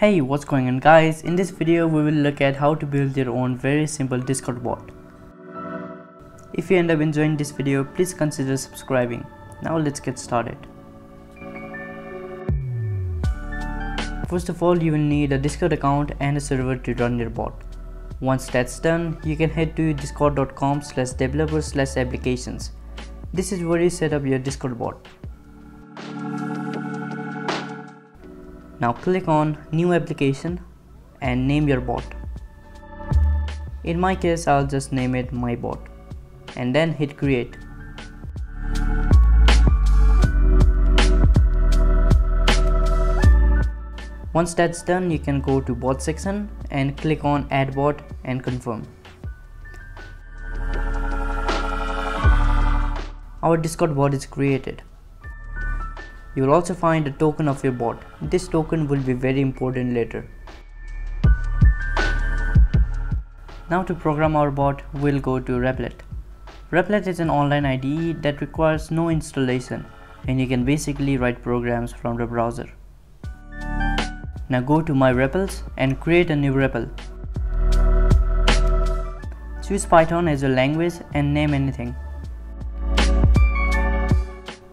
Hey what's going on guys in this video we will look at how to build your own very simple discord bot. If you end up enjoying this video please consider subscribing. Now let's get started. First of all you will need a discord account and a server to run your bot. Once that's done you can head to discord.com slash developer slash applications. This is where you set up your discord bot. Now click on new application and name your bot. In my case I'll just name it my bot and then hit create. Once that's done you can go to bot section and click on add bot and confirm. Our discord bot is created. You will also find a token of your bot. This token will be very important later. Now to program our bot, we'll go to Replit. Replit is an online IDE that requires no installation and you can basically write programs from the browser. Now go to My REPLs and create a new REPL. Choose Python as your language and name anything.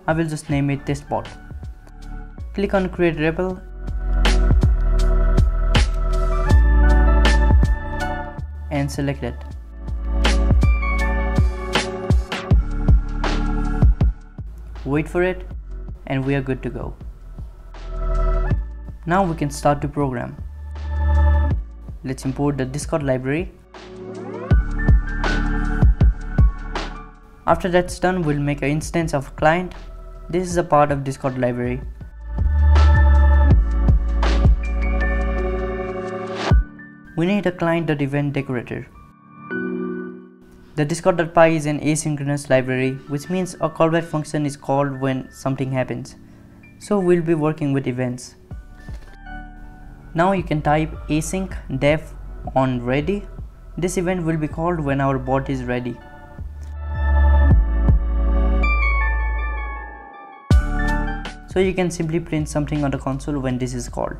I will just name it testbot click on create REPL and select it. Wait for it and we are good to go. Now we can start to program. Let's import the Discord library. After that's done, we'll make an instance of client. This is a part of Discord library. We need a client.event decorator. The discord.py is an asynchronous library which means a callback function is called when something happens. So we'll be working with events. Now you can type async def on ready. This event will be called when our bot is ready. So you can simply print something on the console when this is called.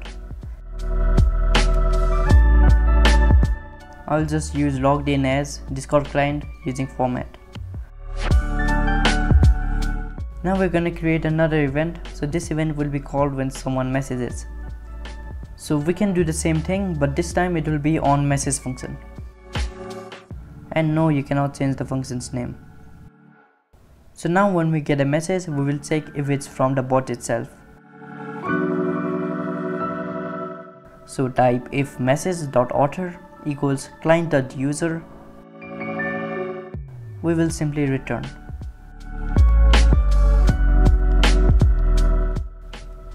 I'll just use logged in as discord client using format. Now we're gonna create another event so this event will be called when someone messages. So we can do the same thing but this time it will be on message function. And no you cannot change the function's name. So now when we get a message we will check if it's from the bot itself. So type if message.author equals client.user we will simply return.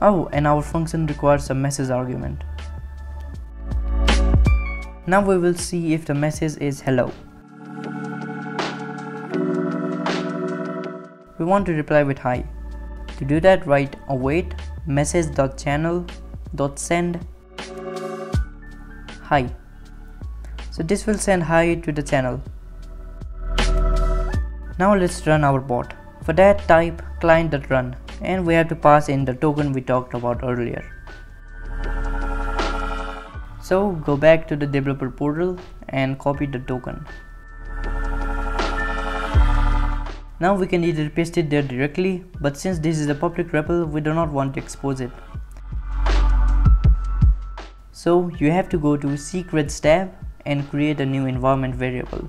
Oh and our function requires a message argument. Now we will see if the message is hello. We want to reply with hi. To do that write await message.channel.send hi so this will send hi to the channel. Now let's run our bot. For that type client.run and we have to pass in the token we talked about earlier. So go back to the developer portal and copy the token. Now we can either paste it there directly but since this is a public REPL we do not want to expose it. So you have to go to secrets tab and create a new environment variable.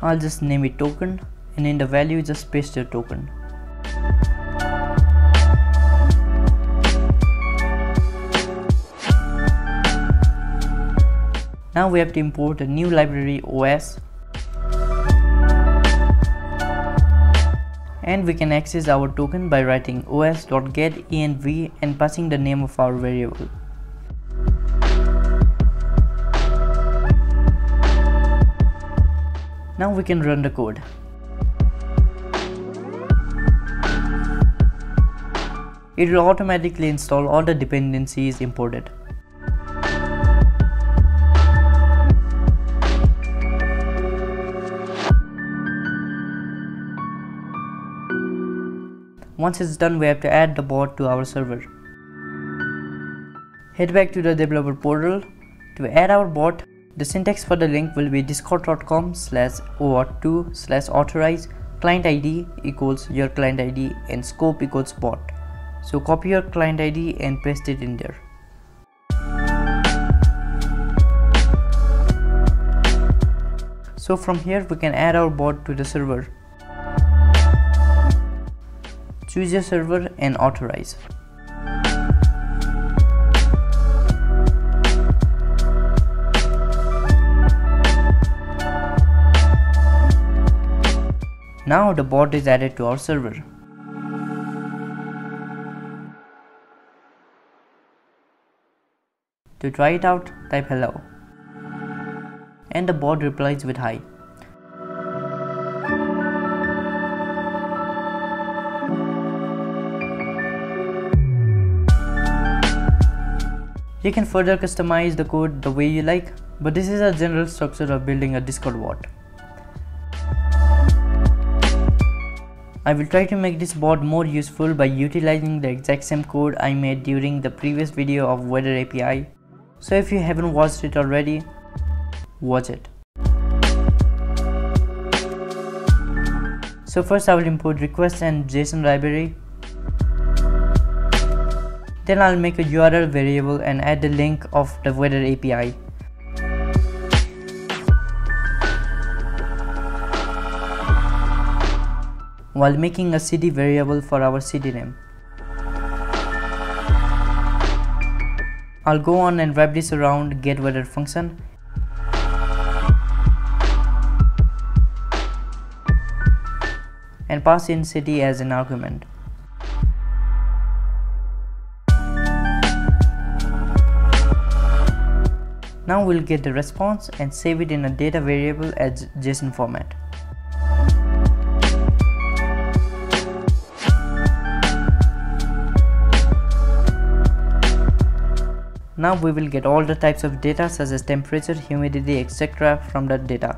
I'll just name it token and in the value just paste your token. Now we have to import a new library OS and we can access our token by writing os.getenv and passing the name of our variable. Now we can run the code. It will automatically install all the dependencies imported. Once it's done, we have to add the bot to our server. Head back to the developer portal. To add our bot, the syntax for the link will be discord.com slash oauth2 slash authorize client id equals your client id and scope equals bot. So copy your client id and paste it in there. So from here we can add our bot to the server. Choose your server and authorize. Now the bot is added to our server. To try it out, type hello. And the bot replies with hi. You can further customize the code the way you like, but this is a general structure of building a Discord bot. I will try to make this bot more useful by utilizing the exact same code I made during the previous video of weather API. So if you haven't watched it already, watch it. So first I will import request and JSON library. Then I'll make a URL variable and add the link of the weather API. while making a city variable for our city name. I'll go on and wrap this around getWeather function and pass in city as an argument. Now we'll get the response and save it in a data variable as JSON format. Now we will get all the types of data such as temperature, humidity, etc. from that data.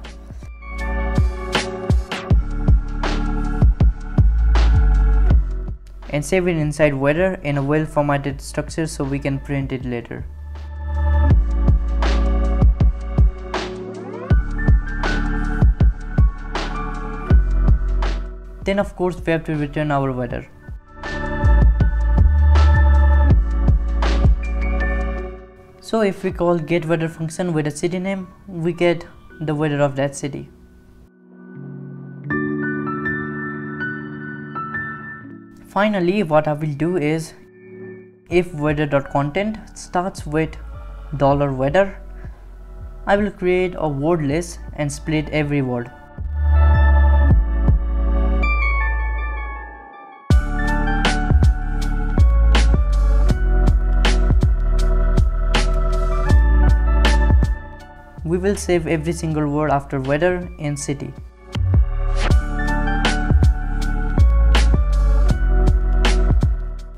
And save it inside weather in a well formatted structure so we can print it later. Then of course we have to return our weather. So if we call get weather function with a city name, we get the weather of that city. Finally, what I will do is if weather.content starts with dollar $weather, I will create a word list and split every word. We will save every single word after weather in city.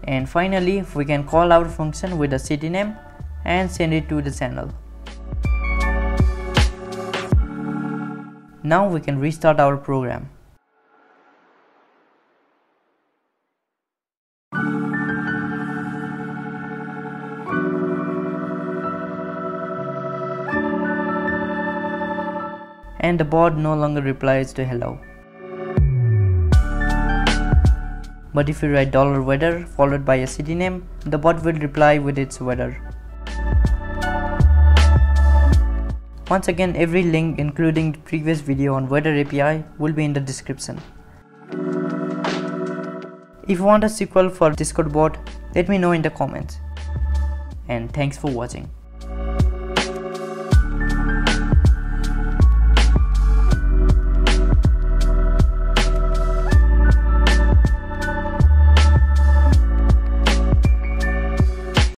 And finally, we can call our function with the city name and send it to the channel. Now we can restart our program. And the bot no longer replies to hello. But if you write dollar $weather followed by a city name, the bot will reply with its weather. Once again, every link including the previous video on weather API will be in the description. If you want a sequel for Discord bot, let me know in the comments. And thanks for watching.